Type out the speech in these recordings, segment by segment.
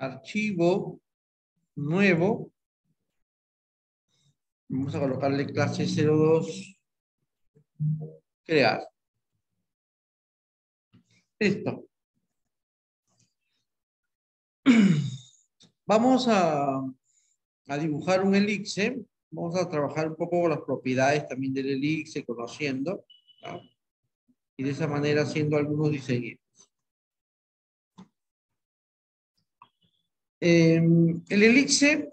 archivo nuevo. Vamos a colocarle clase 02. Crear. Listo. Vamos a, a dibujar un elixir. Vamos a trabajar un poco con las propiedades también del elixir, conociendo. Y de esa manera haciendo algunos diseños. Em, el elixir,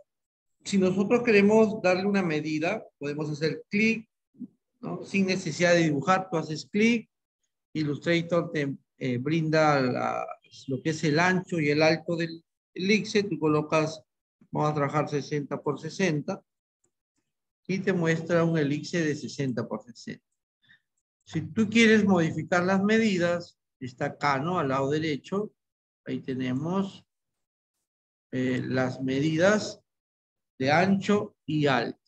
si nosotros queremos darle una medida, podemos hacer clic, ¿no? sin necesidad de dibujar, tú haces clic, Illustrator te eh, brinda lo que es el ancho y el alto del elixir, tú colocas, vamos a trabajar 60 por 60, y te muestra un elixir de 60 por 60. Si tú quieres modificar las medidas, está acá, ¿no? Al lado derecho, ahí tenemos eh, las medidas de ancho y alto.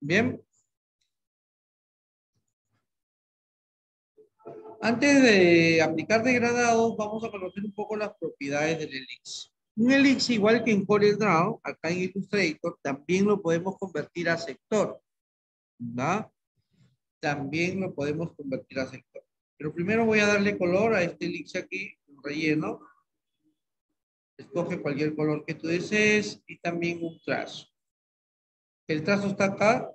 Bien. Antes de aplicar degradados, vamos a conocer un poco las propiedades del elixir. Un elixir, igual que en CorelDRAW, acá en Illustrator, también lo podemos convertir a sector. ¿verdad? También lo podemos convertir a sector. Pero primero voy a darle color a este elixir aquí, relleno. Escoge cualquier color que tú desees y también un trazo. El trazo está acá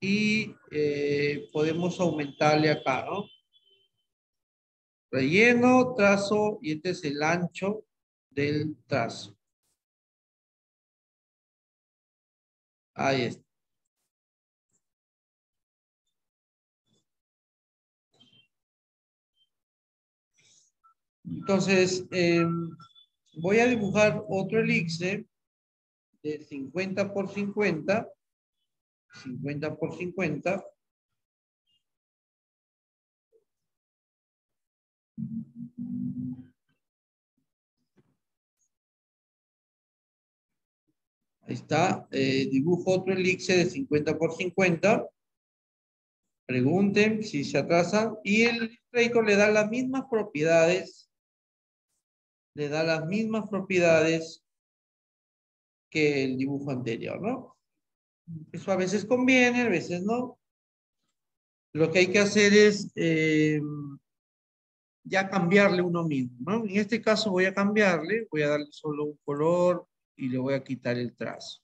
y eh, podemos aumentarle acá, ¿no? Relleno, trazo y este es el ancho del trazo. Ahí está. Entonces, eh, voy a dibujar otro elixir de 50 por 50, 50 por 50. Ahí está, eh, dibujo otro elixir de 50 por 50. Pregunten si se atrasa. Y el Illustrator le da las mismas propiedades le da las mismas propiedades que el dibujo anterior, ¿no? Eso a veces conviene, a veces no. Lo que hay que hacer es eh, ya cambiarle uno mismo, ¿no? En este caso voy a cambiarle, voy a darle solo un color y le voy a quitar el trazo.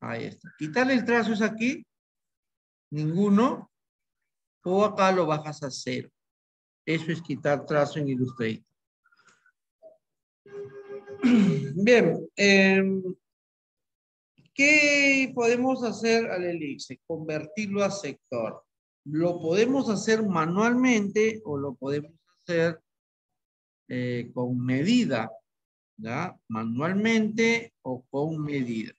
Ahí está. Quitarle el trazo es aquí, ninguno, o acá lo bajas a cero. Eso es quitar trazo en Illustrator. Bien, em, ¿qué podemos hacer al elixir? Convertirlo a sector. Lo podemos hacer manualmente o lo podemos hacer eh, con medida, ¿ya? Manualmente o con medida.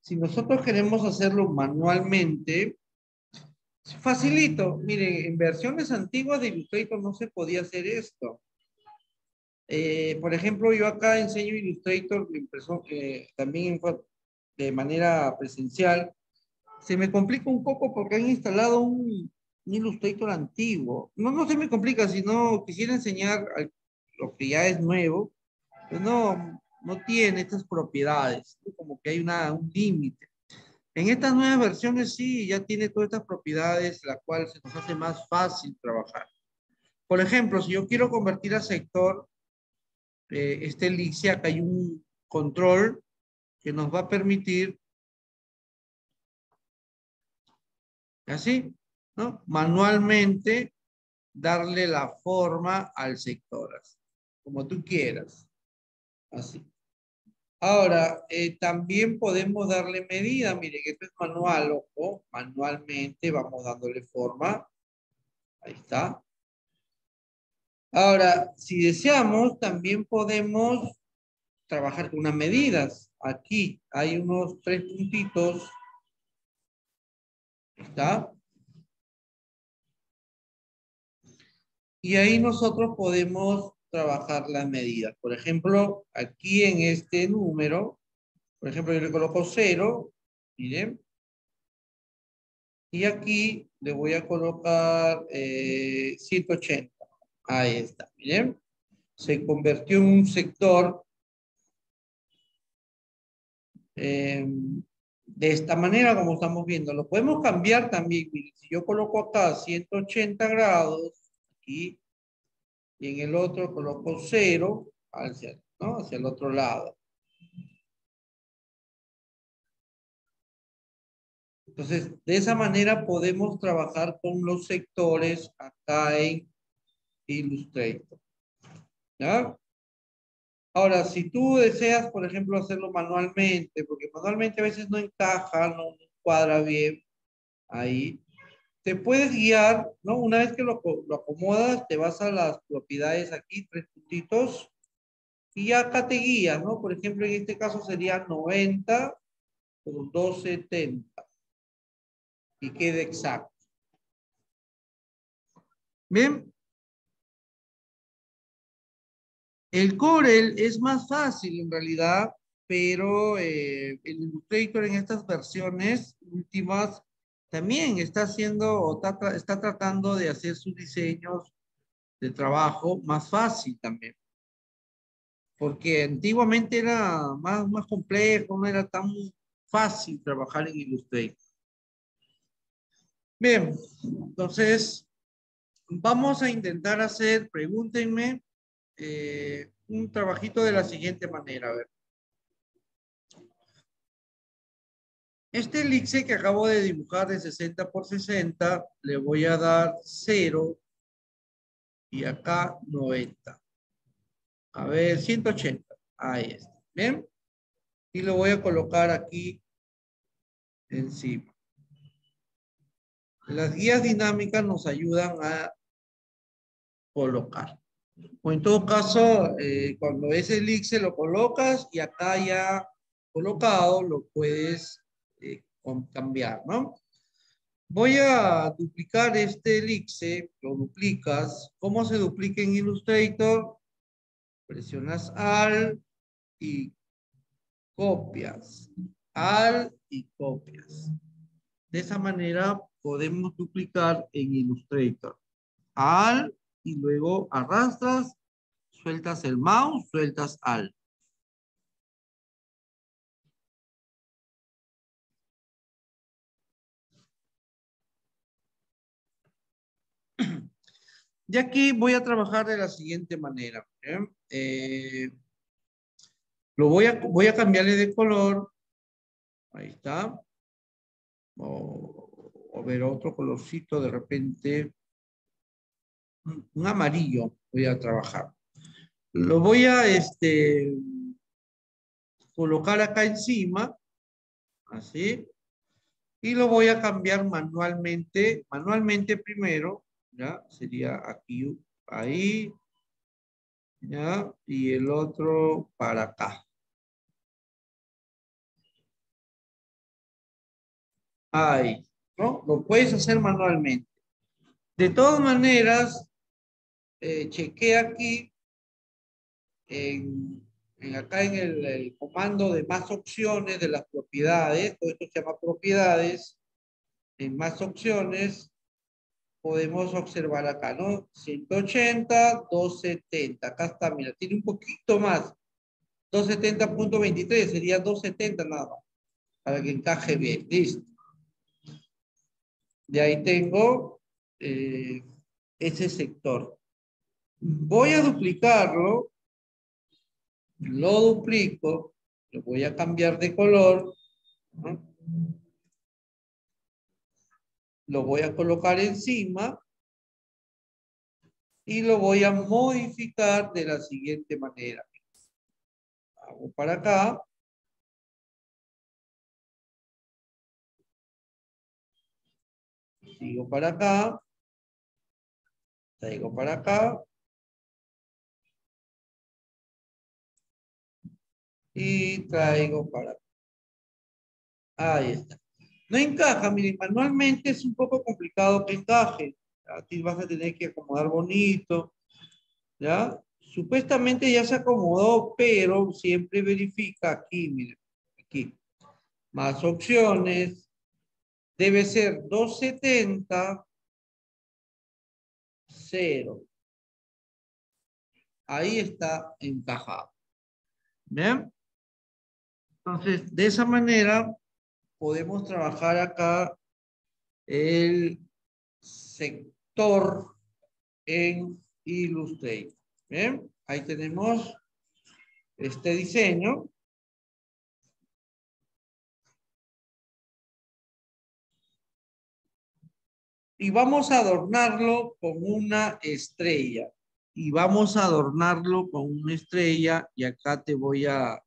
Si nosotros queremos hacerlo manualmente, facilito. Miren, en versiones antiguas de Illustrator no se podía hacer esto. Eh, por ejemplo, yo acá enseño Illustrator, eh, también de manera presencial. Se me complica un poco porque han instalado un, Illustrator antiguo. No, no se me complica, sino quisiera enseñar lo que ya es nuevo. Pues no, no tiene estas propiedades, como que hay una, un límite. En estas nuevas versiones sí, ya tiene todas estas propiedades, la cual se nos hace más fácil trabajar. Por ejemplo, si yo quiero convertir a sector, eh, este elixir, acá hay un control que nos va a permitir, así, ¿no? Manualmente darle la forma al sector, como tú quieras, así. Ahora, eh, también podemos darle medida, mire que esto es manual, ojo, manualmente vamos dándole forma, ahí está. Ahora, si deseamos, también podemos trabajar con unas medidas. Aquí hay unos tres puntitos. ¿Está? Y ahí nosotros podemos trabajar las medidas. Por ejemplo, aquí en este número, por ejemplo, yo le coloco cero, miren. Y aquí le voy a colocar 180. Ahí está, miren. Se convirtió en un sector em, de esta manera como estamos viendo. Lo podemos cambiar también. si yo coloco acá 180 grados y, y en el otro coloco 0 hacia, ¿no? hacia el otro lado. Entonces, de esa manera podemos trabajar con los sectores acá en Illustrator. ¿Ya? Ahora, si tú deseas, por ejemplo, hacerlo manualmente, porque manualmente a veces no encaja, no, cuadra bien ahí, te puedes guiar, ¿no? Una vez que lo, lo, acomodas, te vas a las propiedades aquí, tres puntitos, y acá te ¿no? Por ejemplo, en este caso sería 90 por 270 y quede exacto. Bien. El Corel es más fácil en realidad, pero eh, el Illustrator en estas versiones últimas también está haciendo o está, está tratando de hacer sus diseños de trabajo más fácil también. Porque antiguamente era más, más complejo, no era tan fácil trabajar en Illustrator. Bien, entonces vamos a intentar hacer, pregúntenme, eh, un trabajito de la siguiente manera. A ver. Este elixir que acabo de dibujar de 60 por 60, le voy a dar 0 y acá 90. A ver, 180. Ahí está. ¿Bien? Y lo voy a colocar aquí encima. Las guías dinámicas nos ayudan a colocar. O en todo caso, eh, cuando ese elixir lo colocas y acá ya colocado, lo puedes eh, cambiar, ¿no? Voy a duplicar este elixir, lo duplicas. ¿Cómo se duplica en Illustrator? Presionas Alt y copias. Alt y copias. De esa manera podemos duplicar en Illustrator. Al y luego arrastras, sueltas el mouse, sueltas al. Y aquí voy a trabajar de la siguiente manera. Eh, lo voy a, voy a cambiarle de color. Ahí está o, ver otro colorcito de repente, un amarillo voy a trabajar. Lo voy a este, colocar acá encima, así, y lo voy a cambiar manualmente, manualmente primero, ya, sería aquí, ahí, ya, y el otro para acá. Ahí, ¿no? Lo puedes hacer manualmente. De todas maneras, eh, chequea aquí, en, acá en el, comando de más opciones de las propiedades, todo esto se llama propiedades, en más opciones, podemos observar acá, ¿no? 180, 270, acá está, mira, tiene un poquito más, 270.23, sería 270 nada más, para que encaje bien, listo. De ahí tengo eh, ese sector. Voy a duplicarlo, lo duplico, lo voy a cambiar de color, lo voy a colocar encima y lo voy a modificar de la siguiente manera. Hago para acá Sigo para acá. Traigo para acá. Y traigo para. Ahí está. No encaja, miren, manualmente es un poco complicado que encaje. Aquí vas a tener que acomodar bonito. ¿Ya? Supuestamente ya se acomodó, pero siempre verifica aquí, miren, aquí. Más opciones, debe ser 270, 0. Ahí está encajado. ¿Bien? Entonces, de esa manera podemos trabajar acá el sector en Illustrator. Bien, ahí tenemos este diseño. Y vamos a adornarlo con una estrella. Y vamos a adornarlo con una estrella. Y acá te voy a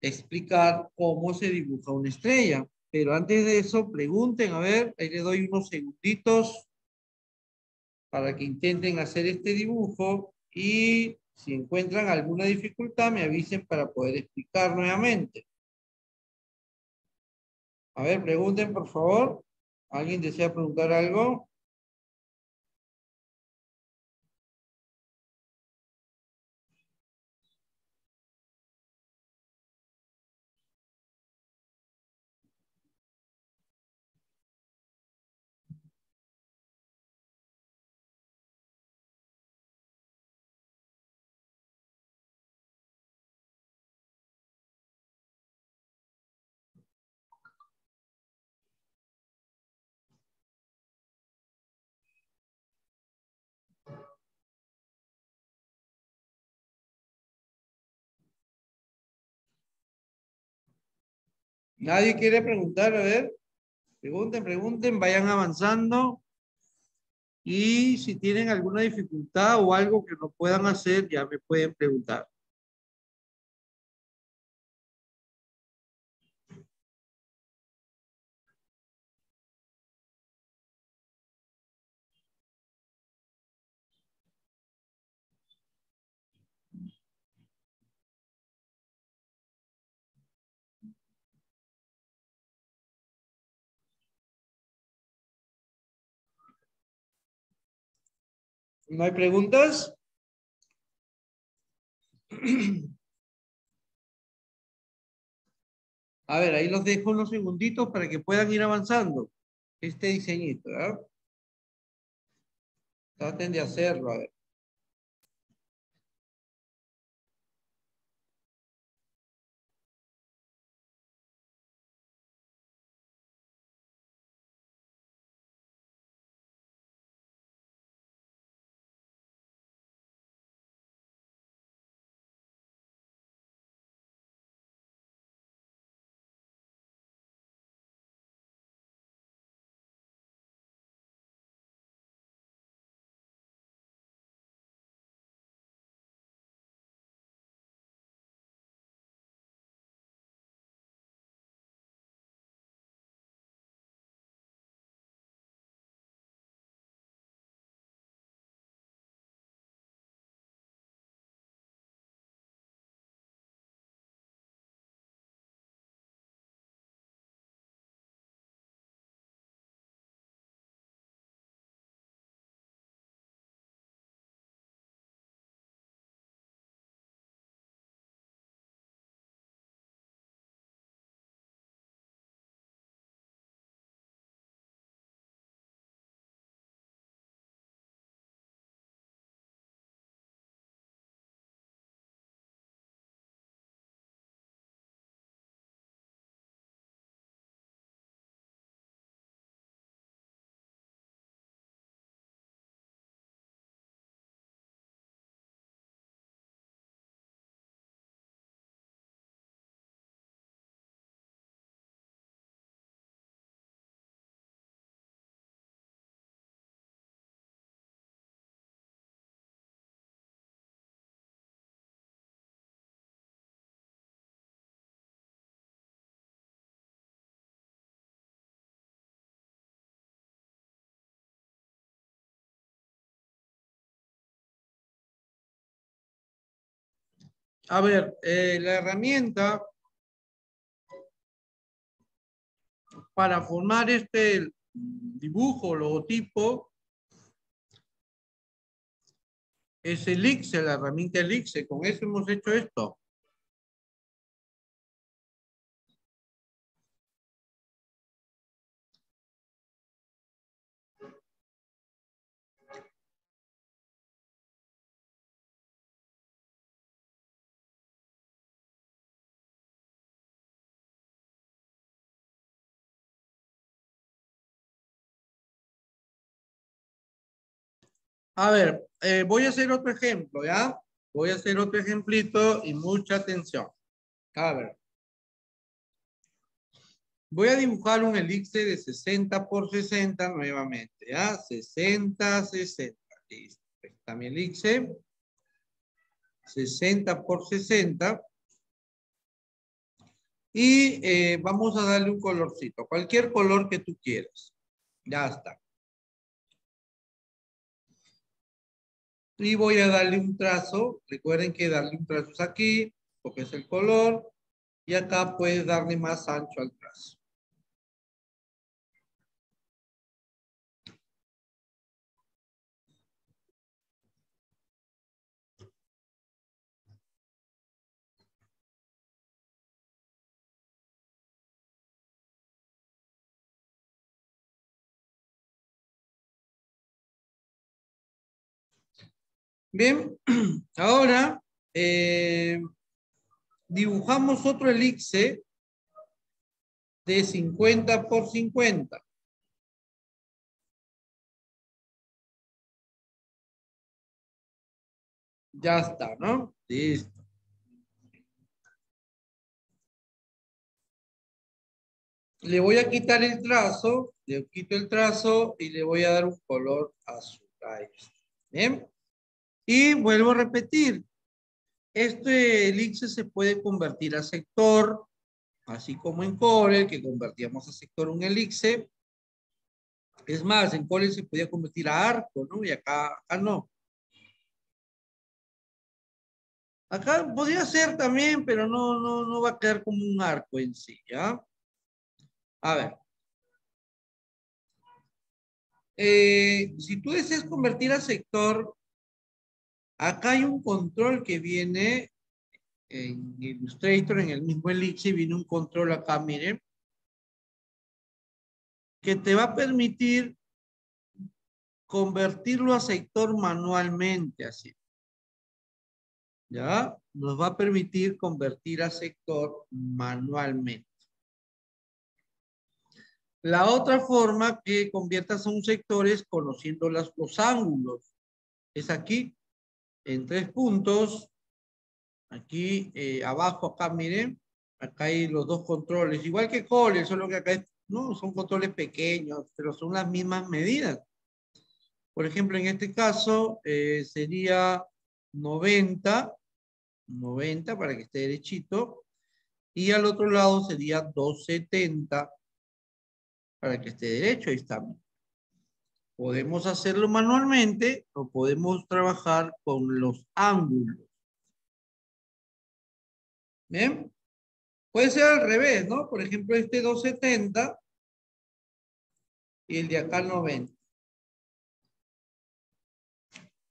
explicar cómo se dibuja una estrella. Pero antes de eso, pregunten, a ver, ahí les doy unos segunditos para que intenten hacer este dibujo y si encuentran alguna dificultad me avisen para poder explicar nuevamente. A ver, pregunten por favor. ¿Alguien desea preguntar algo? Nadie quiere preguntar, a ver. Pregunten, pregunten, vayan avanzando. Y si tienen alguna dificultad o algo que no puedan hacer, ya me pueden preguntar. ¿No hay preguntas? A ver, ahí los dejo unos segunditos para que puedan ir avanzando. Este diseñito, ¿verdad? Traten de hacerlo, a ver. A ver, eh, la herramienta para formar este dibujo, logotipo, es el Elixir, la herramienta Elixir. Con eso hemos hecho esto. A ver, eh, voy a hacer otro ejemplo, ¿ya? Voy a hacer otro ejemplito y mucha atención. A ver. Voy a dibujar un elixir de 60 por 60 nuevamente, ¿ya? 60, 60. Listo. Está mi elixir. 60 por 60. Y eh, vamos a darle un colorcito, cualquier color que tú quieras. Ya está. Y voy a darle un trazo. Recuerden que darle un trazo es aquí, porque es el color. Y acá puedes darle más ancho al trazo. Bien, ahora eh, dibujamos otro elixir de 50 por 50. Ya está, ¿no? Listo. Le voy a quitar el trazo, le quito el trazo y le voy a dar un color azul. Ahí Bien. Y vuelvo a repetir, este elixir se puede convertir a sector, así como en Corel, que convertíamos a sector un elixir. Es más, en Corel se podía convertir a arco, ¿no? Y acá, acá no. Acá podría ser también, pero no, no, no va a quedar como un arco en sí, ¿ya? A ver. Eh, si tú deseas convertir a sector, Acá hay un control que viene en Illustrator, en el mismo Elixir, viene un control acá, miren, que te va a permitir convertirlo a sector manualmente, así. ¿Ya? Nos va a permitir convertir a sector manualmente. La otra forma que conviertas a un sector es conociendo los ángulos. Es aquí en tres puntos. Aquí eh, abajo, acá miren, acá hay los dos controles, igual que Cole, solo que acá no, son controles pequeños, pero son las mismas medidas. Por ejemplo, en este caso eh, sería 90, 90 para que esté derechito, y al otro lado sería 270 para que esté derecho, ahí está. Podemos hacerlo manualmente o podemos trabajar con los ángulos. ¿Bien? Puede ser al revés, ¿no? Por ejemplo, este 270 y el de acá 90.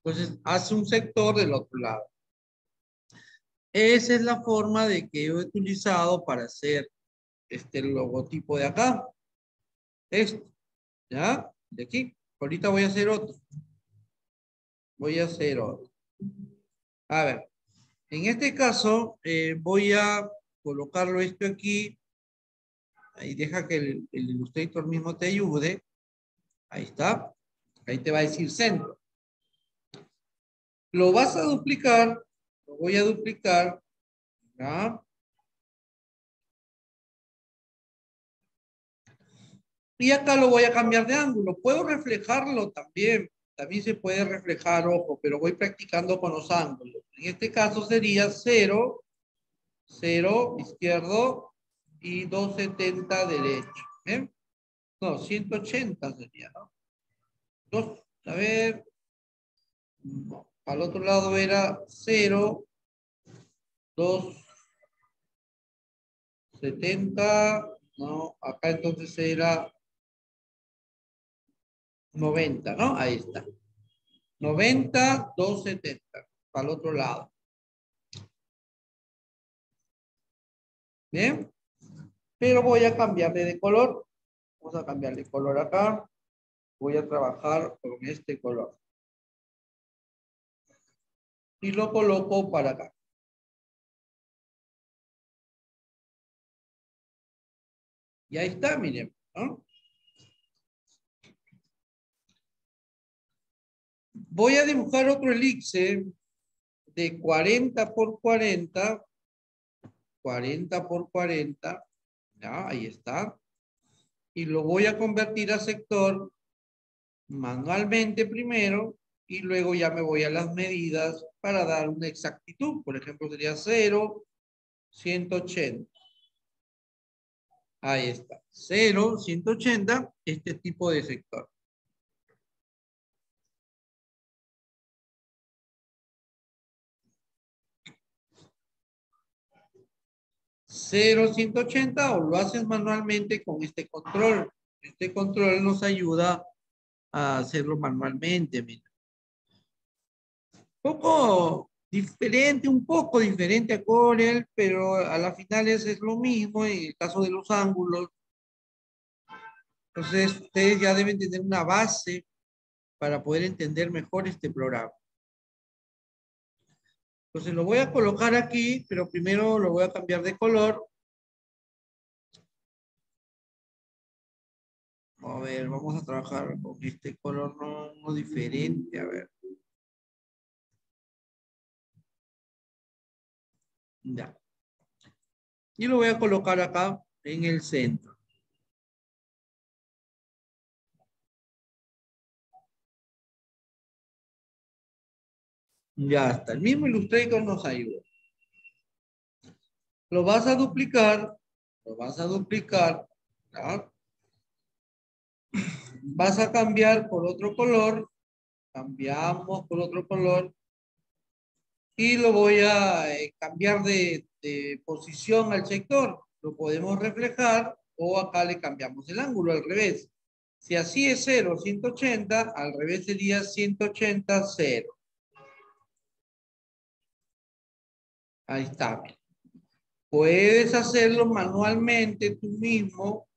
Entonces, hace un sector del otro lado. Esa es la forma de que yo he utilizado para hacer este logotipo de acá. Esto, ¿ya? De aquí. Ahorita voy a hacer otro. Voy a hacer otro. A ver, en este caso eh, voy a colocarlo esto aquí. Ahí deja que el, el Illustrator mismo te ayude. Ahí está. Ahí te va a decir centro. Lo vas a duplicar. Lo voy a duplicar. ¿ya? Y acá lo voy a cambiar de ángulo. Puedo reflejarlo también. También se puede reflejar, ojo, pero voy practicando con los ángulos. En este caso sería 0, 0 izquierdo y 270 derecho. ¿eh? No, 180 sería, ¿no? Dos, a ver. Al otro lado era 0, 2, 70, no, acá entonces era 90, ¿no? Ahí está. 90, 270. Para el otro lado. Bien. Pero voy a cambiarle de color. Vamos a cambiarle de color acá. Voy a trabajar con este color. Y lo coloco para acá. Y ahí está, miren. ¿no? Voy a dibujar otro elixir de 40 por 40. 40 por 40. Ya, ahí está. Y lo voy a convertir a sector manualmente primero y luego ya me voy a las medidas para dar una exactitud. Por ejemplo, sería 0, 180. Ahí está. 0, 180, este tipo de sector. Cero, 180 o lo haces manualmente con este control. Este control nos ayuda a hacerlo manualmente. Mira. Poco diferente, un poco diferente a Corel, pero a la final es, es lo mismo en el caso de los ángulos. Entonces, ustedes ya deben tener una base para poder entender mejor este programa. Entonces, lo voy a colocar aquí, pero primero lo voy a cambiar de color. A ver, vamos a trabajar con este color no, diferente, a ver. Ya. Y lo voy a colocar acá en el centro. Ya está. El mismo Illustrator nos ayuda. Lo vas a duplicar. Lo vas a duplicar. Vas a cambiar por otro color. Cambiamos por otro color y lo voy a eh, cambiar de, posición al sector. Lo podemos reflejar o acá le cambiamos el ángulo al revés. Si así es 0, 180, al revés sería 180, 0. Ahí está. Puedes hacerlo manualmente tú mismo,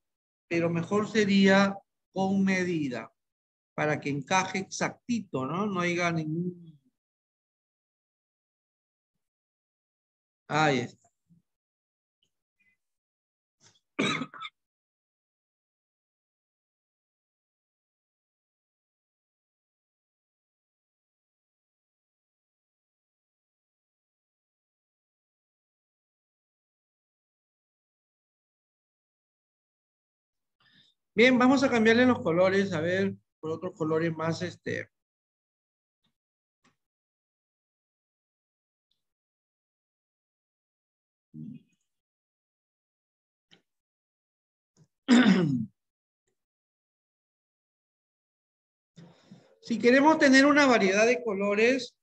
pero mejor sería con medida para que encaje exactito, ¿no? No haya ningún Ahí está. Bien, vamos a cambiarle los colores, a ver, por otros colores más, este, si queremos tener una variedad de colores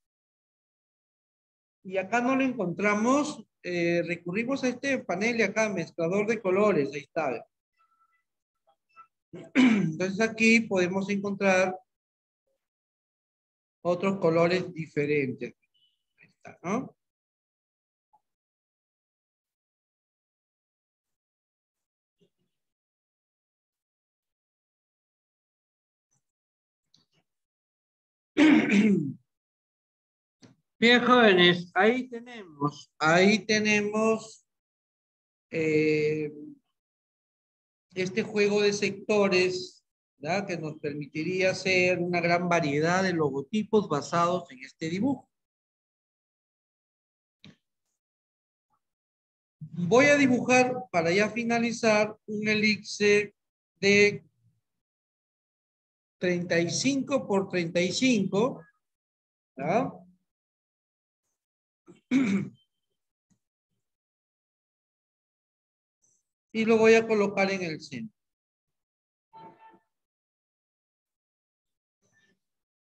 y acá no lo encontramos, eh, recurrimos a este panel de acá, mezclador de colores, ahí está. Entonces aquí podemos encontrar otros colores diferentes. Ahí está, ¿no? Bien, jóvenes, ahí tenemos, ahí tenemos eh, este juego de sectores que nos permitiría hacer una gran variedad de logotipos basados en este dibujo. Voy a dibujar, para ya finalizar, un elixir de 35 por 35. Y lo voy a colocar en el centro.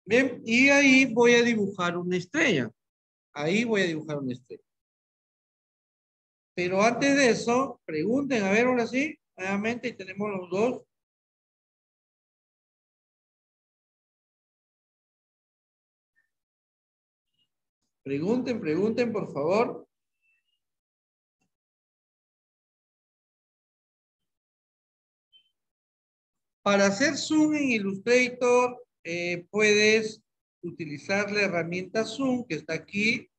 Bien, y ahí voy a dibujar una estrella. Ahí voy a dibujar una estrella. Pero antes de eso, pregunten, a ver, ahora sí, nuevamente, y tenemos los dos. Pregunten, pregunten, por favor. Para hacer zoom en Illustrator, eh, puedes utilizar la herramienta zoom que está aquí.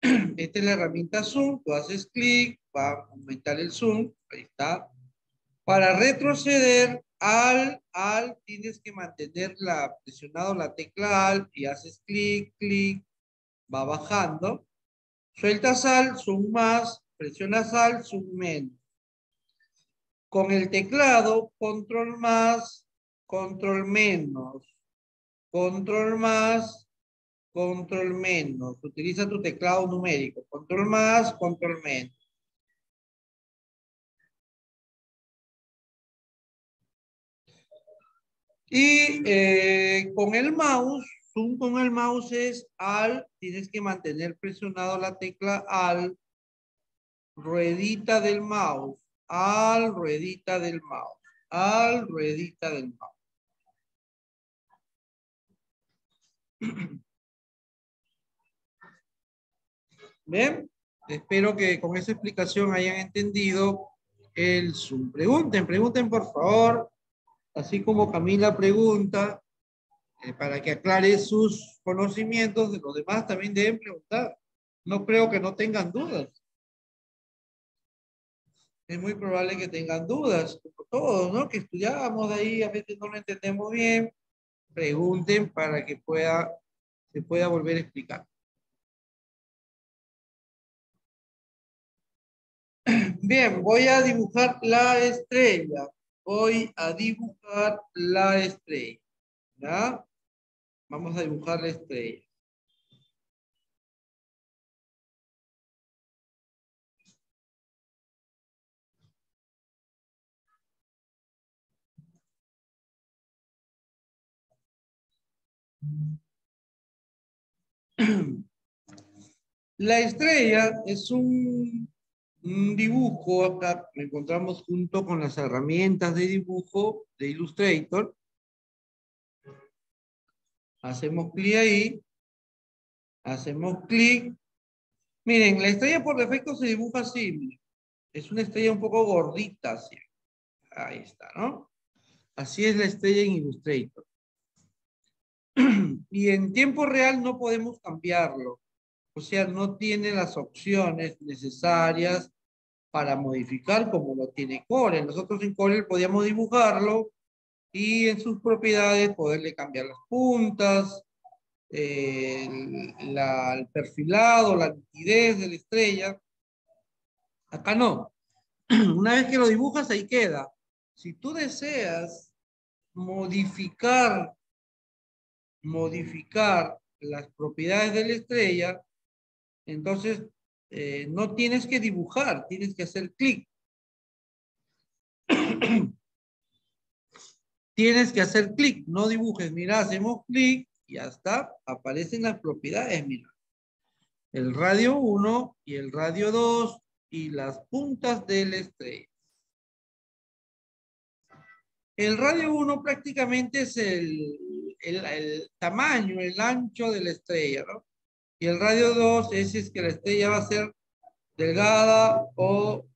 Esta es la herramienta zoom. Tú haces clic, va a aumentar el zoom. Ahí está. Para retroceder, al, al, tienes que mantener presionado la tecla al y haces clic, clic, va bajando. Sueltas al, zoom más, presionas al, zoom menos. Con el teclado, control más, control menos, control más, control menos. Utiliza tu teclado numérico. Control más, control menos. Y eh, con el mouse, zoom con el mouse es al, tienes que mantener presionado la tecla al, ruedita del mouse, al, ruedita del mouse, al, ruedita del mouse. ¿Ven? Espero que con esa explicación hayan entendido el Zoom. Pregunten, pregunten por favor así como Camila pregunta, eh, para que aclare sus conocimientos, de los demás también deben preguntar. No creo que no tengan dudas. Es muy probable que tengan dudas, como todos, ¿no? Que estudiamos de ahí, a veces no lo entendemos bien. Pregunten para que pueda, se pueda volver a explicar. Bien, voy a dibujar la estrella voy a dibujar la estrella. ¿Ya? Vamos a dibujar la estrella. La estrella es un dibujo acá lo encontramos junto con las herramientas de dibujo de Illustrator. Hacemos clic ahí. Hacemos clic. Miren, la estrella por defecto se dibuja así. Es una estrella un poco gordita. Así. Ahí está, ¿no? Así es la estrella en Illustrator. y en tiempo real no podemos cambiarlo. O sea, no tiene las opciones necesarias para modificar como lo tiene Corel. Nosotros en Corel podíamos dibujarlo y en sus propiedades poderle cambiar las puntas, el, perfilado, la nitidez de la estrella. Acá no. Una vez que lo dibujas, ahí queda. Si tú deseas modificar, modificar las propiedades de la estrella, entonces eh, no tienes que dibujar, tienes que hacer clic. tienes que hacer clic, no dibujes. Mira, hacemos clic y ya está. Aparecen las propiedades, mira. El radio 1 y el radio 2 y las puntas del estrella. El radio 1 prácticamente es el, el, tamaño, el ancho de la estrella, ¿no? Y el radio 2 es, es que la estrella va a ser delgada o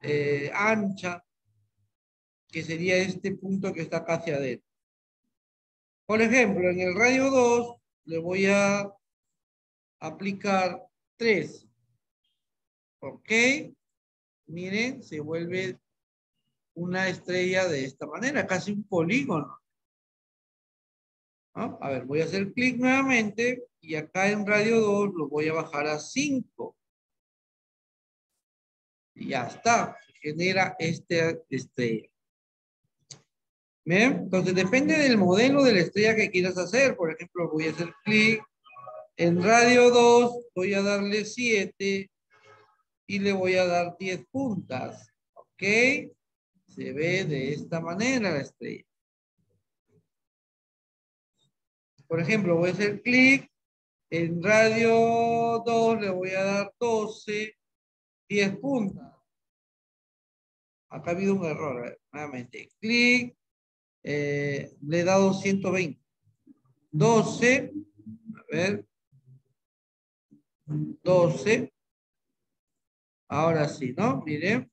eh, ancha, que sería este punto que está hacia adentro. Por ejemplo, en el radio 2 le voy a aplicar 3. ¿Ok? Miren, se vuelve una estrella de esta manera, casi un polígono. A ver, voy a hacer clic nuevamente y acá en radio 2 lo voy a bajar a 5. Y ya está, genera este estrella. ¿Bien? Entonces depende del modelo de la estrella que quieras hacer. Por ejemplo, voy a hacer clic en radio 2, voy a darle 7 y le voy a dar 10 puntas. ¿Ok? Se ve de esta manera la estrella. Por ejemplo, voy a hacer clic en radio 2 le voy a dar 12, 10 puntas. Acá ha habido un error, nuevamente. Clic, eh, le he dado 120. 12, a ver. 12. Ahora sí, ¿no? Miren.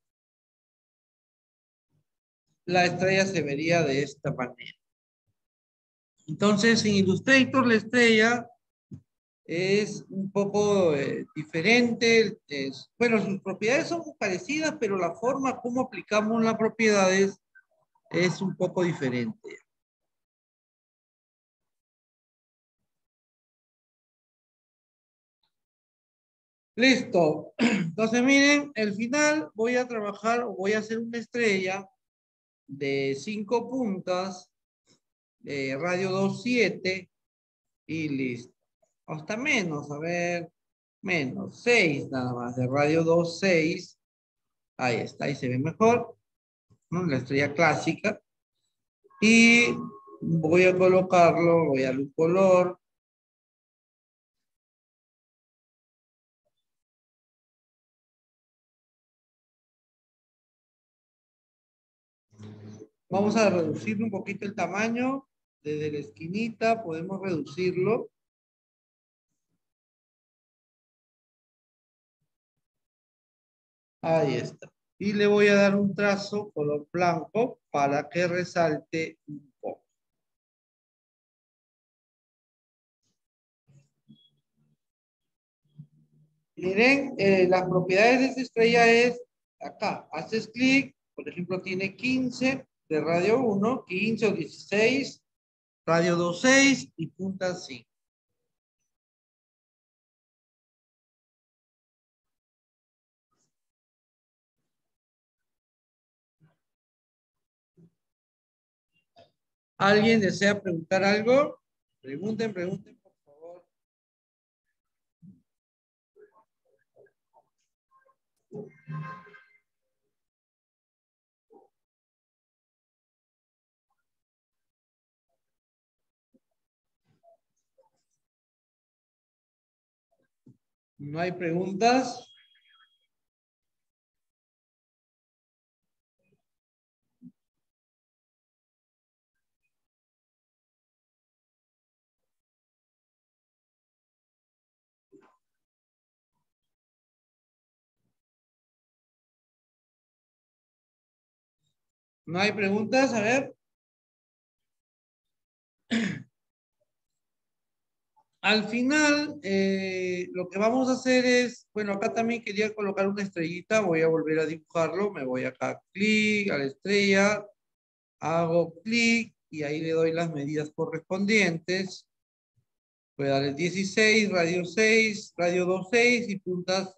La estrella se vería de esta manera. Entonces, en Illustrator, la estrella es un poco eh, diferente. bueno, sus propiedades son parecidas, pero la forma como aplicamos las propiedades es un poco diferente. Listo. Entonces, miren, el final voy a trabajar, voy a hacer una estrella de cinco puntas, de radio 2.7 y listo. Hasta menos, a ver, menos, 6 nada más, de radio 2.6. Ahí está, ahí se ve mejor. La estrella clásica. Y voy a colocarlo, voy a un color, Vamos a reducir un poquito el tamaño. Desde la esquinita podemos reducirlo. Ahí está. Y le voy a dar un trazo color blanco para que resalte un poco. Miren, eh, las propiedades de esta estrella es acá. Haces clic, por ejemplo, tiene 15 de radio 1, 15 o 16, radio 2, 6 y punta 5. ¿Alguien desea preguntar algo? Pregunten, pregunten, por favor. ¿No hay preguntas? ¿No hay preguntas? A ver. Al final, eh, lo que vamos a hacer es, bueno, acá también quería colocar una estrellita, voy a volver a dibujarlo, me voy acá, clic a la estrella, hago clic y ahí le doy las medidas correspondientes. Voy a darle 16, radio 6, radio 2, 6 y puntas.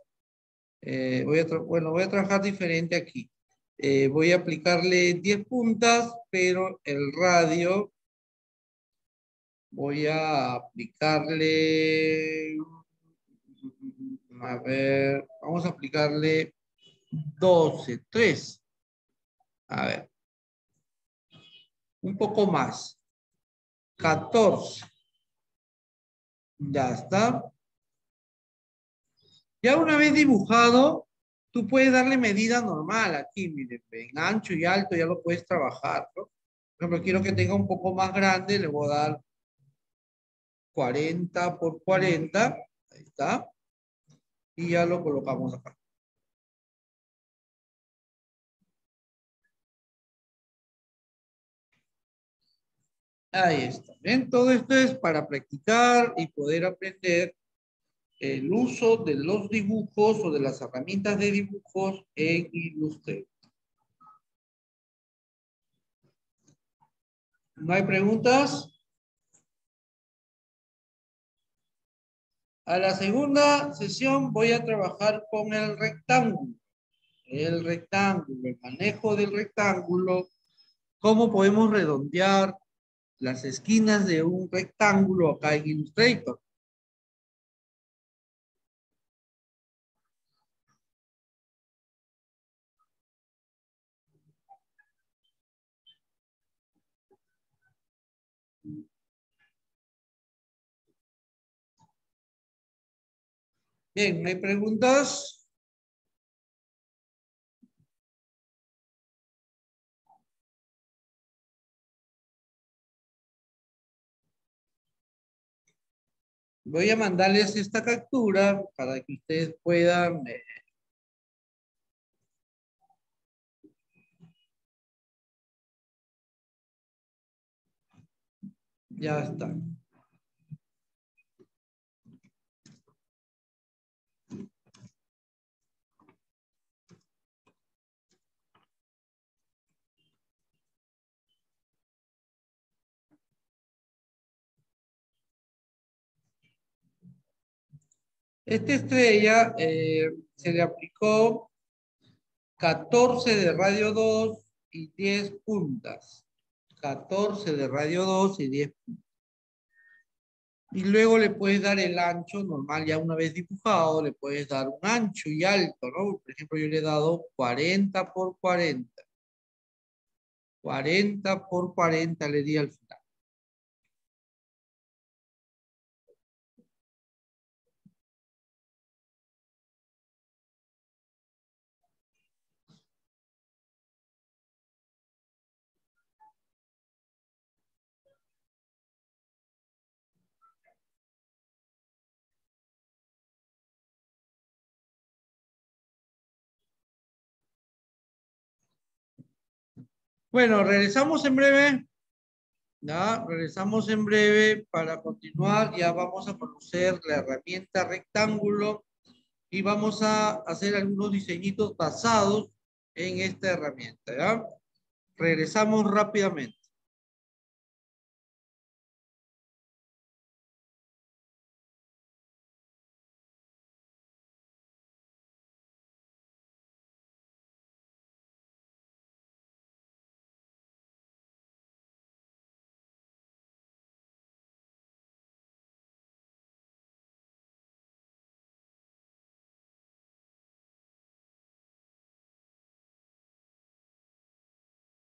Eh, voy a bueno, voy a trabajar diferente aquí. Eh, voy a aplicarle 10 puntas, pero el radio voy a aplicarle, a ver, vamos a aplicarle 12, 3. A ver. Un poco más. 14. Ya está. Ya una vez dibujado, Tú puedes darle medida normal aquí, miren, en ancho y alto ya lo puedes trabajar. Por ejemplo, quiero que tenga un poco más grande, le voy a dar 40 por 40, ahí está, y ya lo colocamos acá. Ahí está. ¿Ven? Todo esto es para practicar y poder aprender el uso de los dibujos o de las herramientas de dibujos en Illustrator. ¿No hay preguntas? A la segunda sesión voy a trabajar con el rectángulo. El rectángulo, el manejo del rectángulo, cómo podemos redondear las esquinas de un rectángulo acá en Illustrator. Bien, ¿no hay preguntas? Voy a mandarles esta captura para que ustedes puedan... Eh, ya está. Esta estrella eh, se le aplicó 14 de radio 2 y 10 puntas. 14 de radio 2 y 10 puntas. Y luego le puedes dar el ancho normal, ya una vez dibujado, le puedes dar un ancho y alto, ¿no? Por ejemplo, yo le he dado 40 por 40. 40 por 40 le di al final. Bueno, regresamos en breve. Ya, regresamos en breve para continuar. Ya vamos a conocer la herramienta rectángulo y vamos a hacer algunos diseñitos basados en esta herramienta. ¿ya? Regresamos rápidamente.